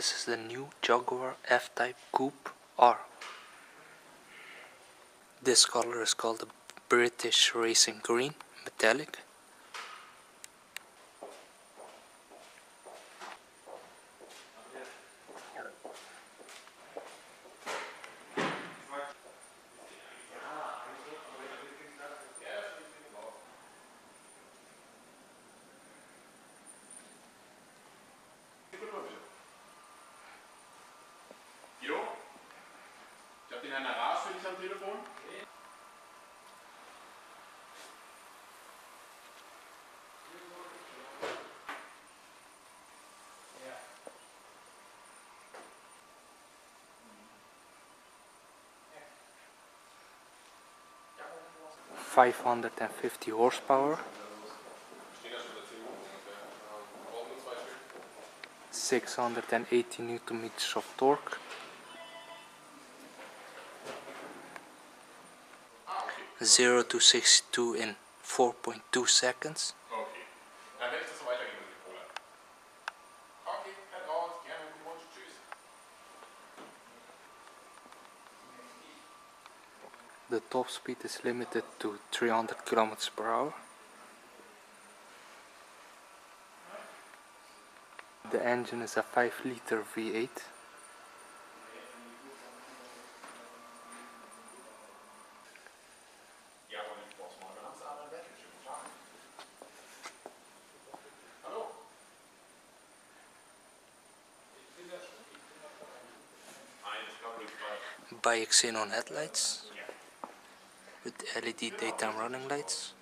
This is the new Jaguar F-Type Coupe R. This color is called the British Racing Green Metallic. Arras für dich am Telefon. Five hundred and fifty horsepower, Stehen da schon seit 10 Minuten ungefähr. Brauchen nur zwei Stück. six hundred and eighty newton meters of torque, 0 to 62 in 4.2 seconds. The top speed is limited to 300 km per hour. The engine is a 5 liter V8 Bi-xenon headlights with LED daytime running lights.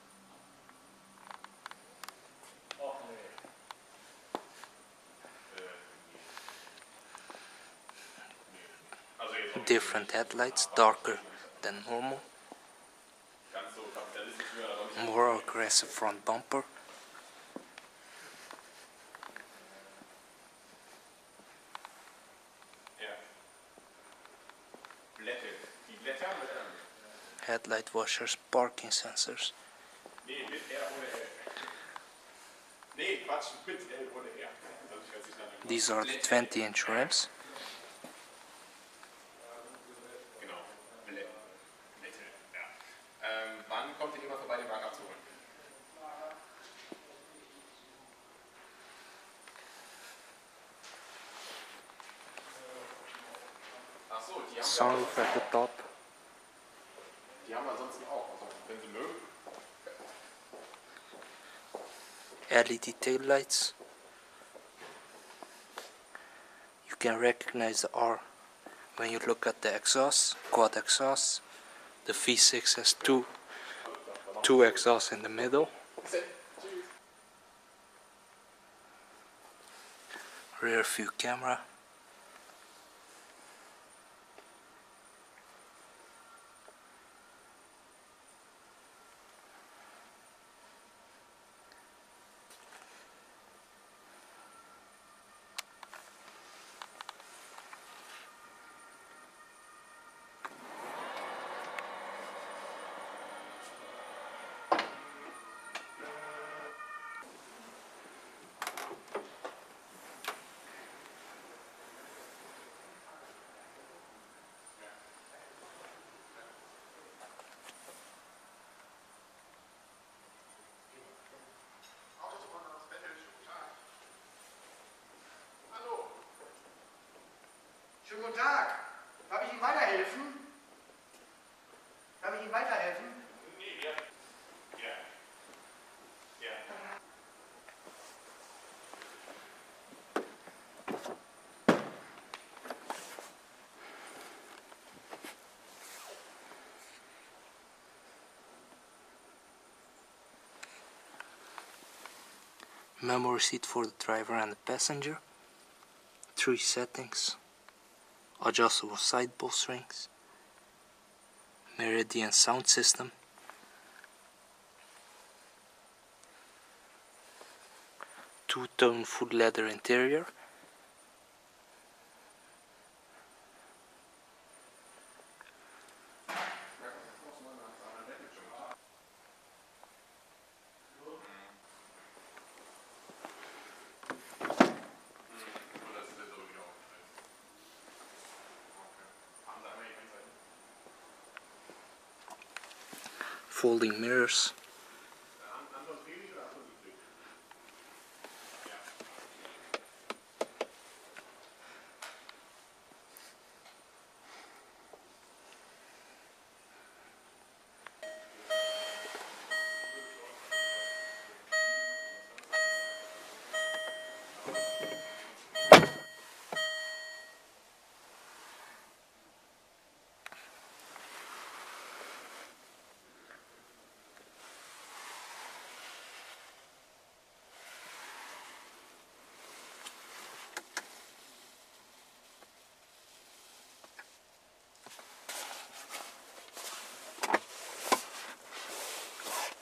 Different headlights, darker than normal. More aggressive front bumper. Ja. Blätter. Die Blätter mit M. Headlight washers, parking sensors. Nee, mit R ohne L. Nee, Quatsch, mit L ohne R. Sonst hört washers, parking sensors. These are the 20 inch rims. Genau. Blä Blätter, ja. LED tail lights. You can recognize the R when you look at the exhaust, quad exhaust. The V6 has two two exhausts in the middle. Rear view camera. Schönen guten Tag. Darf ich Ihnen weiterhelfen? Darf ich Ihnen weiterhelfen? Nee, ja. Ja. Ja. Memory seat for the driver and the passenger. Three settings. Adjustable side bolsters. Meridian sound system. Two-tone full leather interior. Folding mirrors.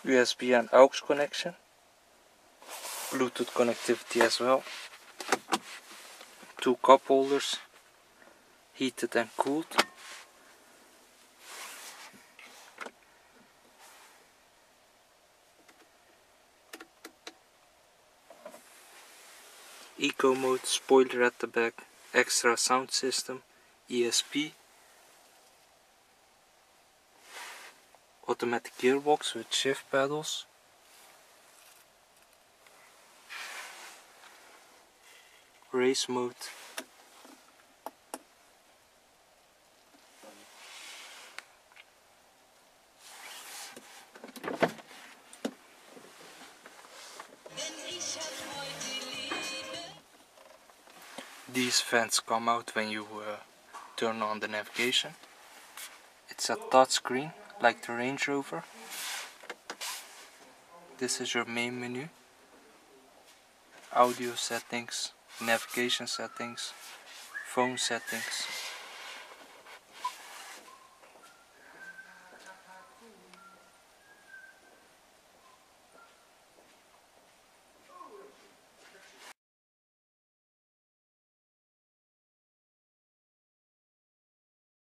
USB and AUX connection. Bluetooth connectivity as well. Two cup holders, heated and cooled. Eco mode, spoiler at the back, extra sound system, ESP, automatic gearbox with shift paddles. Race mode. These fans come out when you uh, turn on the navigation. It's a touch screen like the Range Rover. This is your main menu. Audio settings, navigation settings, phone settings.